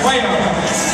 ファイナル